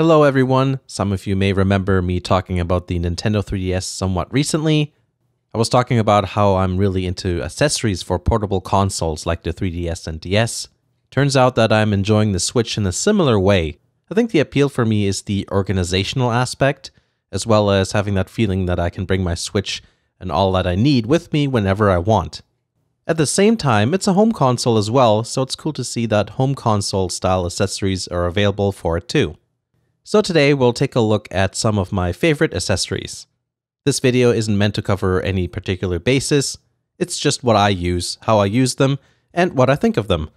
Hello everyone, some of you may remember me talking about the Nintendo 3DS somewhat recently. I was talking about how I'm really into accessories for portable consoles like the 3DS and DS. Turns out that I'm enjoying the Switch in a similar way. I think the appeal for me is the organizational aspect, as well as having that feeling that I can bring my Switch and all that I need with me whenever I want. At the same time, it's a home console as well, so it's cool to see that home console style accessories are available for it too. So today we'll take a look at some of my favorite accessories. This video isn't meant to cover any particular basis, it's just what I use, how I use them, and what I think of them.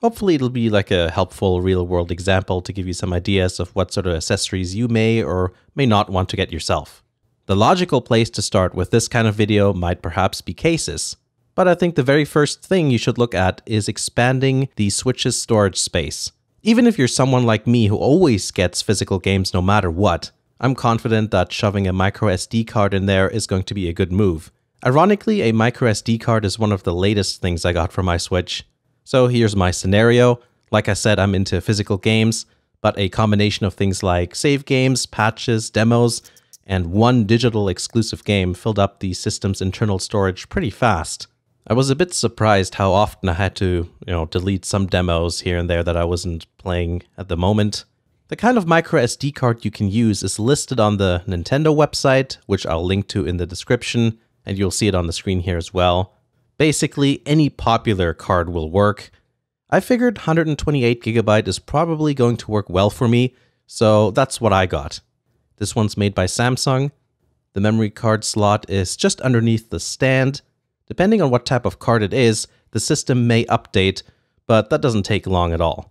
Hopefully it'll be like a helpful real-world example to give you some ideas of what sort of accessories you may or may not want to get yourself. The logical place to start with this kind of video might perhaps be cases, but I think the very first thing you should look at is expanding the Switch's storage space. Even if you're someone like me who always gets physical games no matter what, I'm confident that shoving a microSD card in there is going to be a good move. Ironically, a microSD card is one of the latest things I got for my Switch. So here's my scenario. Like I said, I'm into physical games, but a combination of things like save games, patches, demos, and one digital exclusive game filled up the system's internal storage pretty fast. I was a bit surprised how often I had to, you know, delete some demos here and there that I wasn't playing at the moment. The kind of micro SD card you can use is listed on the Nintendo website, which I'll link to in the description, and you'll see it on the screen here as well. Basically, any popular card will work. I figured 128GB is probably going to work well for me, so that's what I got. This one's made by Samsung. The memory card slot is just underneath the stand, Depending on what type of card it is, the system may update, but that doesn't take long at all.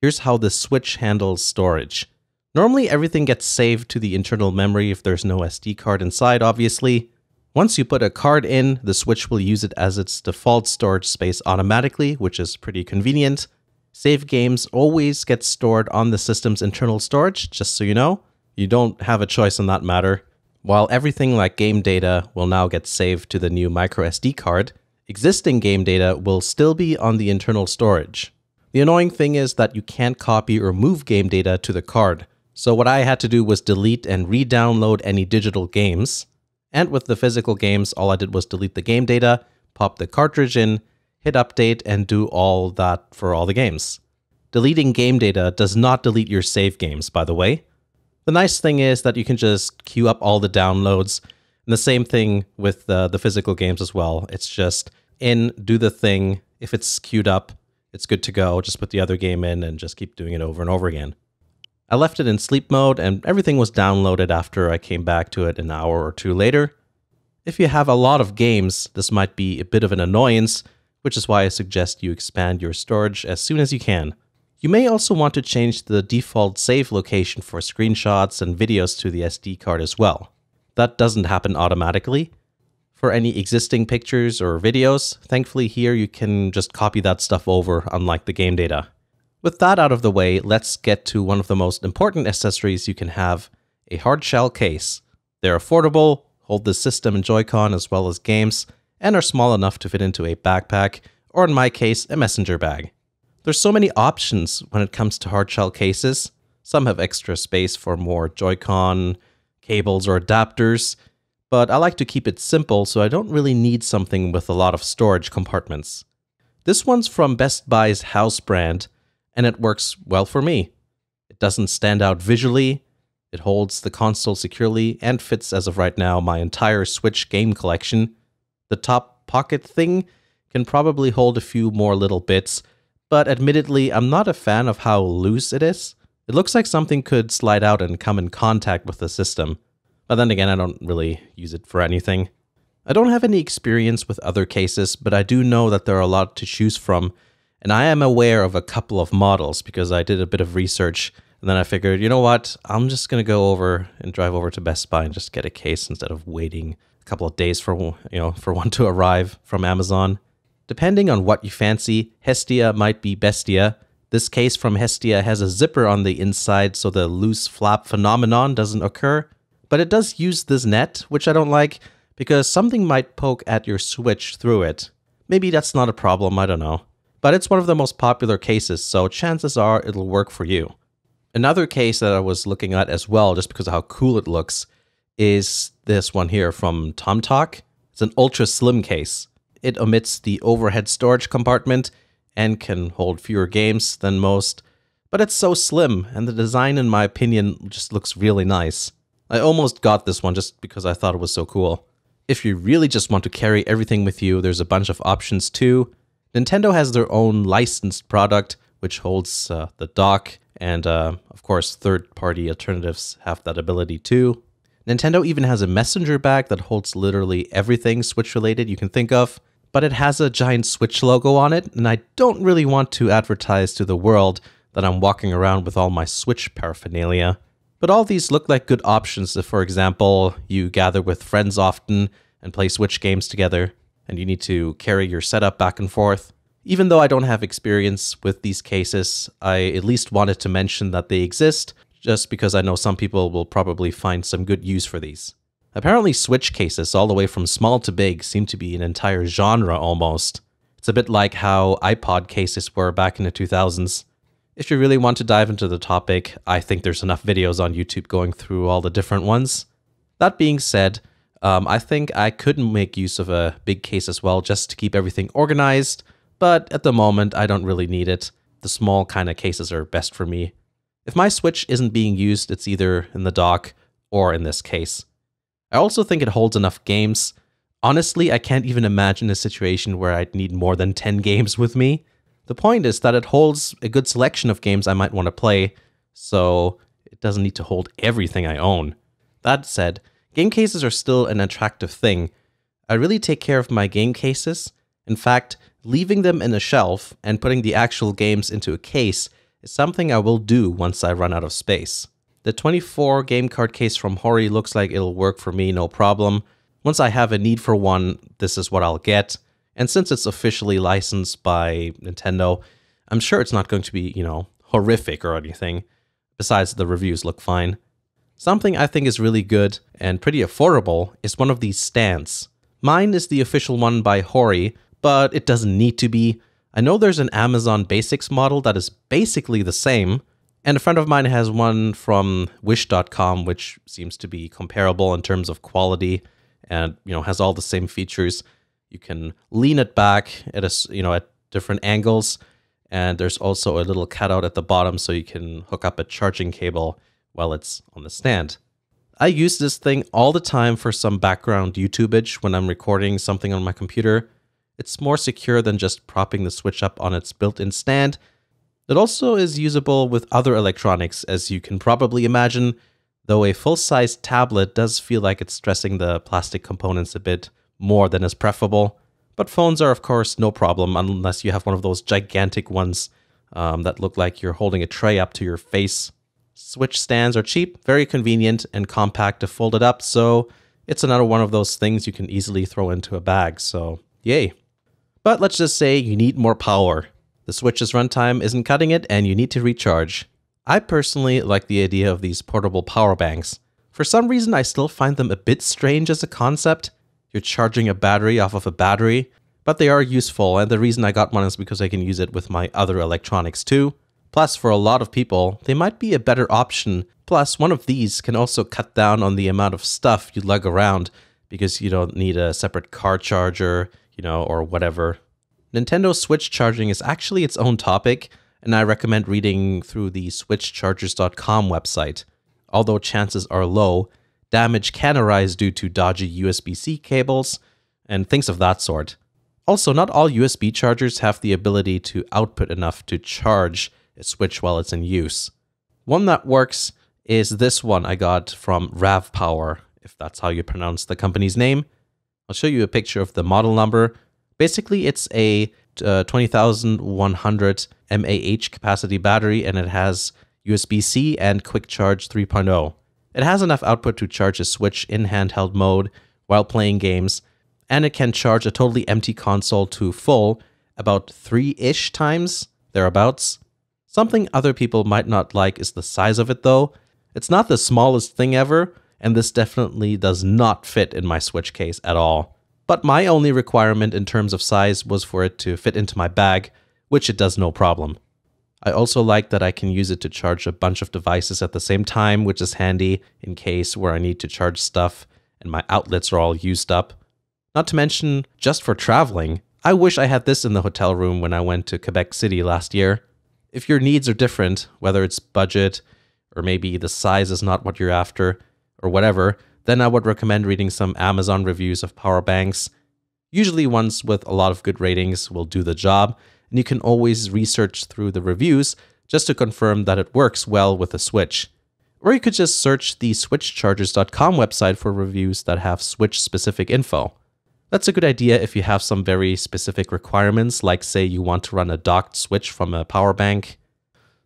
Here's how the switch handles storage. Normally everything gets saved to the internal memory if there's no SD card inside, obviously. Once you put a card in, the switch will use it as its default storage space automatically, which is pretty convenient. Save games always get stored on the system's internal storage, just so you know. You don't have a choice in that matter. While everything like game data will now get saved to the new microSD card, existing game data will still be on the internal storage. The annoying thing is that you can't copy or move game data to the card, so what I had to do was delete and re-download any digital games. And with the physical games, all I did was delete the game data, pop the cartridge in, hit update, and do all that for all the games. Deleting game data does not delete your save games, by the way. The nice thing is that you can just queue up all the downloads. And the same thing with the, the physical games as well. It's just in, do the thing. If it's queued up, it's good to go. Just put the other game in and just keep doing it over and over again. I left it in sleep mode and everything was downloaded after I came back to it an hour or two later. If you have a lot of games, this might be a bit of an annoyance, which is why I suggest you expand your storage as soon as you can. You may also want to change the default save location for screenshots and videos to the SD card as well. That doesn't happen automatically. For any existing pictures or videos, thankfully here you can just copy that stuff over unlike the game data. With that out of the way, let's get to one of the most important accessories you can have, a hard shell case. They're affordable, hold the system and Joy-Con as well as games, and are small enough to fit into a backpack, or in my case, a messenger bag. There's so many options when it comes to hard shell cases. Some have extra space for more Joy-Con, cables, or adapters, but I like to keep it simple so I don't really need something with a lot of storage compartments. This one's from Best Buy's house brand, and it works well for me. It doesn't stand out visually, it holds the console securely, and fits as of right now my entire Switch game collection. The top pocket thing can probably hold a few more little bits, but admittedly, I'm not a fan of how loose it is. It looks like something could slide out and come in contact with the system. But then again, I don't really use it for anything. I don't have any experience with other cases, but I do know that there are a lot to choose from, and I am aware of a couple of models because I did a bit of research and then I figured, you know what, I'm just going to go over and drive over to Best Buy and just get a case instead of waiting a couple of days for you know for one to arrive from Amazon. Depending on what you fancy, Hestia might be Bestia. This case from Hestia has a zipper on the inside so the loose flap phenomenon doesn't occur, but it does use this net, which I don't like because something might poke at your Switch through it. Maybe that's not a problem, I don't know. But it's one of the most popular cases, so chances are it'll work for you. Another case that I was looking at as well, just because of how cool it looks, is this one here from tomtoc. It's an ultra slim case. It omits the overhead storage compartment and can hold fewer games than most, but it's so slim, and the design, in my opinion, just looks really nice. I almost got this one just because I thought it was so cool. If you really just want to carry everything with you, there's a bunch of options too. Nintendo has their own licensed product, which holds uh, the dock, and uh, of course, third party alternatives have that ability too. Nintendo even has a messenger bag that holds literally everything Switch related you can think of, but it has a giant Switch logo on it, and I don't really want to advertise to the world that I'm walking around with all my Switch paraphernalia. But all these look like good options if, for example, you gather with friends often and play Switch games together, and you need to carry your setup back and forth. Even though I don't have experience with these cases, I at least wanted to mention that they exist just because I know some people will probably find some good use for these. Apparently, Switch cases, all the way from small to big, seem to be an entire genre almost. It's a bit like how iPod cases were back in the 2000s. If you really want to dive into the topic, I think there's enough videos on YouTube going through all the different ones. That being said, um, I think I could make use of a big case as well just to keep everything organized, but at the moment I don't really need it. The small kind of cases are best for me. If my Switch isn't being used, it's either in the dock or in this case. I also think it holds enough games. Honestly, I can't even imagine a situation where I'd need more than 10 games with me. The point is that it holds a good selection of games I might want to play, so it doesn't need to hold everything I own. That said, game cases are still an attractive thing. I really take care of my game cases. In fact, leaving them in a shelf and putting the actual games into a case is something I will do once I run out of space. The 24 game card case from Hori looks like it'll work for me no problem. Once I have a need for one, this is what I'll get. And since it's officially licensed by Nintendo, I'm sure it's not going to be, you know, horrific or anything. Besides, the reviews look fine. Something I think is really good and pretty affordable is one of these stands. Mine is the official one by Hori, but it doesn't need to be. I know there's an Amazon Basics model that is basically the same, and a friend of mine has one from wish.com which seems to be comparable in terms of quality and you know has all the same features. You can lean it back at a you know at different angles and there's also a little cutout at the bottom so you can hook up a charging cable while it's on the stand. I use this thing all the time for some background YouTubeage when I'm recording something on my computer it's more secure than just propping the Switch up on its built-in stand. It also is usable with other electronics, as you can probably imagine, though a full-size tablet does feel like it's stressing the plastic components a bit more than is preferable. But phones are, of course, no problem unless you have one of those gigantic ones um, that look like you're holding a tray up to your face. Switch stands are cheap, very convenient, and compact to fold it up, so it's another one of those things you can easily throw into a bag, so yay. But let's just say you need more power. The Switch's runtime isn't cutting it and you need to recharge. I personally like the idea of these portable power banks. For some reason, I still find them a bit strange as a concept. You're charging a battery off of a battery, but they are useful, and the reason I got one is because I can use it with my other electronics too. Plus, for a lot of people, they might be a better option. Plus, one of these can also cut down on the amount of stuff you lug around because you don't need a separate car charger, you know, or whatever. Nintendo Switch charging is actually its own topic, and I recommend reading through the SwitchChargers.com website. Although chances are low, damage can arise due to dodgy USB C cables and things of that sort. Also, not all USB chargers have the ability to output enough to charge a Switch while it's in use. One that works is this one I got from RavPower, if that's how you pronounce the company's name. I'll show you a picture of the model number. Basically, it's a uh, 20,100 mAh capacity battery and it has USB C and Quick Charge 3.0. It has enough output to charge a Switch in handheld mode while playing games, and it can charge a totally empty console to full about three ish times, thereabouts. Something other people might not like is the size of it, though. It's not the smallest thing ever, and this definitely does not fit in my Switch case at all. But my only requirement in terms of size was for it to fit into my bag, which it does no problem. I also like that I can use it to charge a bunch of devices at the same time, which is handy in case where I need to charge stuff and my outlets are all used up. Not to mention, just for traveling, I wish I had this in the hotel room when I went to Quebec City last year. If your needs are different, whether it's budget or maybe the size is not what you're after or whatever, then I would recommend reading some Amazon reviews of power banks. Usually, ones with a lot of good ratings will do the job, and you can always research through the reviews just to confirm that it works well with a Switch. Or you could just search the switchchargers.com website for reviews that have Switch specific info. That's a good idea if you have some very specific requirements, like say you want to run a docked Switch from a power bank.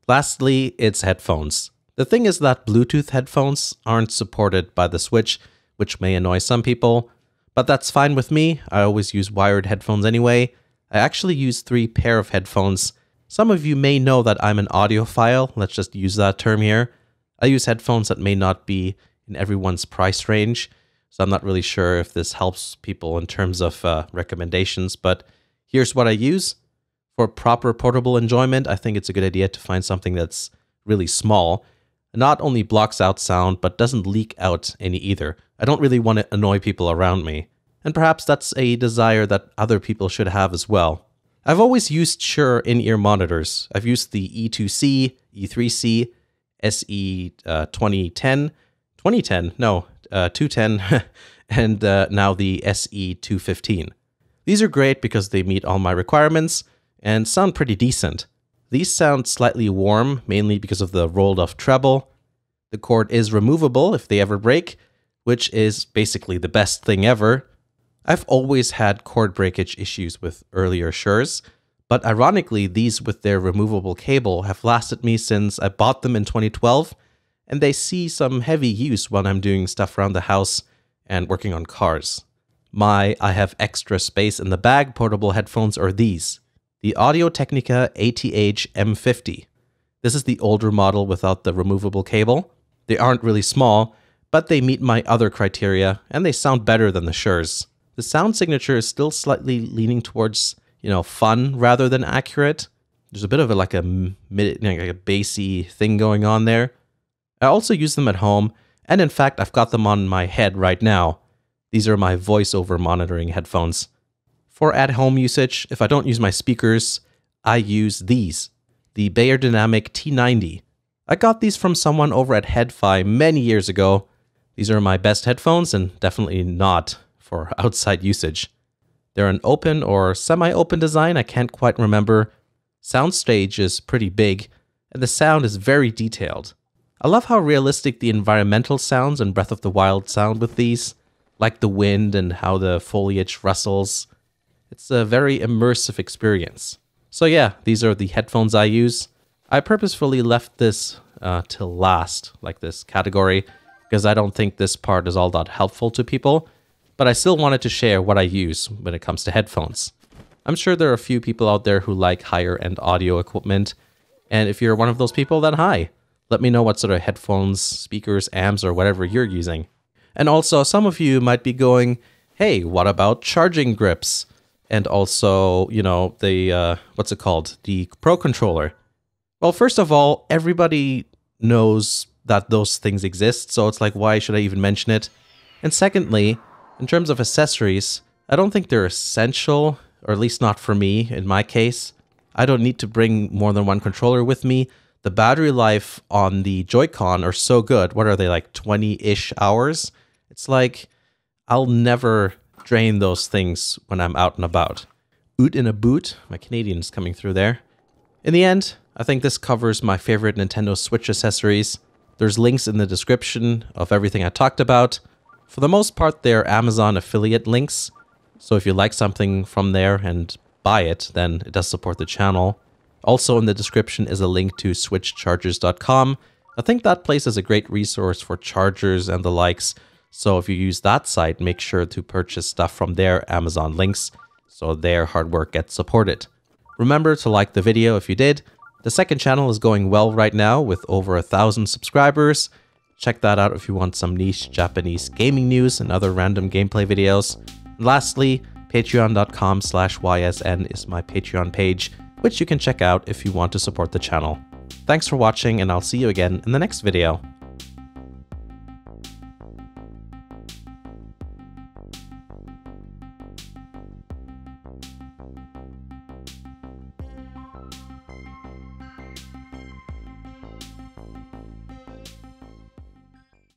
Lastly, it's headphones. The thing is that Bluetooth headphones aren't supported by the Switch, which may annoy some people, but that's fine with me. I always use wired headphones anyway. I actually use three pair of headphones. Some of you may know that I'm an audiophile, let's just use that term here. I use headphones that may not be in everyone's price range, so I'm not really sure if this helps people in terms of uh, recommendations, but here's what I use. For proper portable enjoyment, I think it's a good idea to find something that's really small not only blocks out sound, but doesn't leak out any either. I don't really want to annoy people around me. And perhaps that's a desire that other people should have as well. I've always used Shure in-ear monitors. I've used the E2C, E3C, SE uh, 2010, 2010, no, uh, 210, and uh, now the SE 215. These are great because they meet all my requirements and sound pretty decent. These sound slightly warm, mainly because of the rolled off treble. The cord is removable if they ever break, which is basically the best thing ever. I've always had cord breakage issues with earlier Shures, but ironically, these with their removable cable have lasted me since I bought them in 2012, and they see some heavy use when I'm doing stuff around the house and working on cars. My I have extra space in the bag portable headphones are these the Audio Technica ATH M50. This is the older model without the removable cable. They aren't really small, but they meet my other criteria and they sound better than the Shures. The sound signature is still slightly leaning towards, you know, fun rather than accurate. There's a bit of a, like a mid, like a bassy thing going on there. I also use them at home, and in fact, I've got them on my head right now. These are my voiceover monitoring headphones. For at home usage, if I don't use my speakers, I use these the Beyerdynamic T90. I got these from someone over at HeadFi many years ago. These are my best headphones and definitely not for outside usage. They're an open or semi open design, I can't quite remember. Soundstage is pretty big, and the sound is very detailed. I love how realistic the environmental sounds and Breath of the Wild sound with these, like the wind and how the foliage rustles. It's a very immersive experience. So yeah, these are the headphones I use. I purposefully left this uh, till last, like this category, because I don't think this part is all that helpful to people, but I still wanted to share what I use when it comes to headphones. I'm sure there are a few people out there who like higher end audio equipment, and if you're one of those people, then hi. Let me know what sort of headphones, speakers, amps, or whatever you're using. And also, some of you might be going, hey, what about charging grips? And also, you know, the uh, what's it called? The Pro controller. Well, first of all, everybody knows that those things exist, so it's like, why should I even mention it? And secondly, in terms of accessories, I don't think they're essential, or at least not for me in my case. I don't need to bring more than one controller with me. The battery life on the Joy-Con are so good. What are they like 20-ish hours? It's like I'll never drain those things when I'm out and about. Oot in a boot, my Canadian's coming through there. In the end, I think this covers my favorite Nintendo Switch accessories. There's links in the description of everything I talked about. For the most part, they're Amazon affiliate links. So if you like something from there and buy it, then it does support the channel. Also in the description is a link to switchchargers.com. I think that place is a great resource for chargers and the likes, so if you use that site, make sure to purchase stuff from their Amazon links so their hard work gets supported. Remember to like the video if you did. The second channel is going well right now with over a thousand subscribers. Check that out if you want some niche Japanese gaming news and other random gameplay videos. And lastly, patreon.com slash ysn is my Patreon page which you can check out if you want to support the channel. Thanks for watching and I'll see you again in the next video.